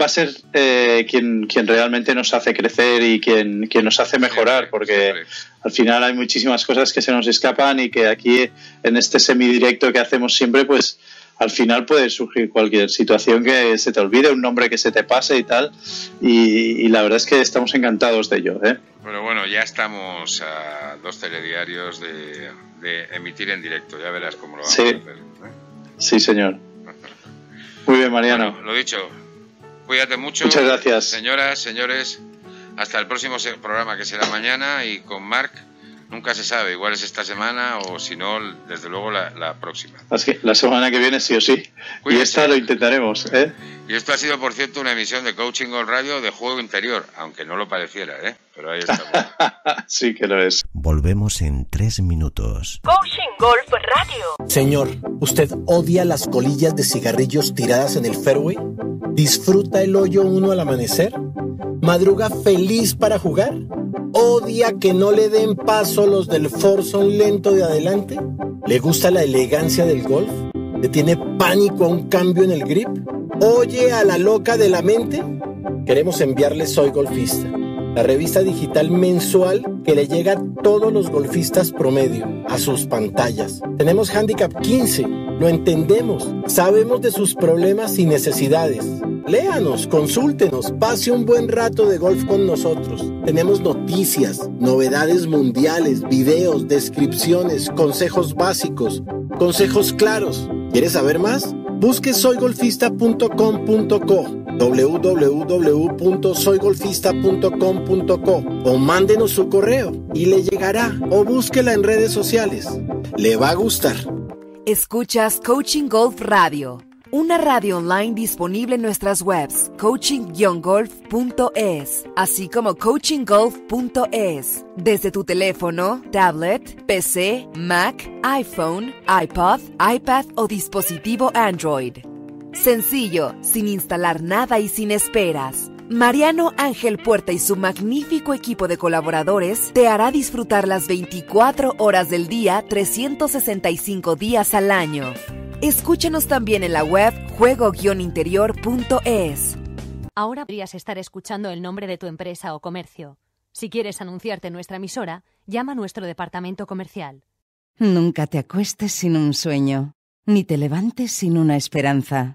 va a ser eh, quien, quien realmente nos hace crecer y quien, quien nos hace mejorar, porque al final hay muchísimas cosas que se nos escapan y que aquí en este semidirecto que hacemos siempre, pues al final puede surgir cualquier situación que se te olvide, un nombre que se te pase y tal. Y, y la verdad es que estamos encantados de ello. ¿eh? Pero bueno, ya estamos a dos telediarios de, de emitir en directo. Ya verás cómo lo vamos Sí. a hacer. ¿eh? Sí, señor. Muy bien, Mariano. Bueno, lo dicho, cuídate mucho. Muchas gracias. Señoras, señores, hasta el próximo programa que será mañana y con Marc nunca se sabe, igual es esta semana o si no, desde luego la, la próxima. Así que la semana que viene sí o sí. Y Cuídense. esta lo intentaremos. ¿eh? Y esto ha sido, por cierto, una emisión de Coaching on Radio de juego interior, aunque no lo pareciera, ¿eh? Pero ahí estamos. sí que lo es. Volvemos en tres minutos. Coaching Golf Radio. Señor, ¿usted odia las colillas de cigarrillos tiradas en el fairway? ¿Disfruta el hoyo uno al amanecer? ¿Madruga feliz para jugar? ¿Odia que no le den paso los del Forson lento de adelante? ¿Le gusta la elegancia del golf? ¿Le tiene pánico a un cambio en el grip? ¿Oye a la loca de la mente? queremos enviarles Soy Golfista, la revista digital mensual que le llega a todos los golfistas promedio, a sus pantallas. Tenemos Handicap 15, lo entendemos, sabemos de sus problemas y necesidades. Léanos, consúltenos, pase un buen rato de golf con nosotros. Tenemos noticias, novedades mundiales, videos, descripciones, consejos básicos, consejos claros. ¿Quieres saber más? Busque soygolfista.com.co www.soygolfista.com.co o mándenos su correo y le llegará o búsquela en redes sociales. Le va a gustar. Escuchas Coaching Golf Radio, una radio online disponible en nuestras webs coaching-golf.es, así como coachinggolf.es, desde tu teléfono, tablet, PC, Mac, iPhone, iPod, iPad o dispositivo Android. Sencillo, sin instalar nada y sin esperas. Mariano Ángel Puerta y su magnífico equipo de colaboradores te hará disfrutar las 24 horas del día, 365 días al año. Escúchanos también en la web juego-interior.es. Ahora podrías estar escuchando el nombre de tu empresa o comercio. Si quieres anunciarte en nuestra emisora, llama a nuestro departamento comercial. Nunca te acuestes sin un sueño, ni te levantes sin una esperanza.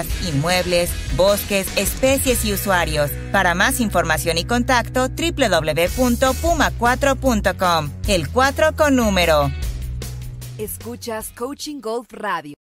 inmuebles, bosques, especies y usuarios. Para más información y contacto, www.puma4.com. El 4 con número. Escuchas Coaching Golf Radio.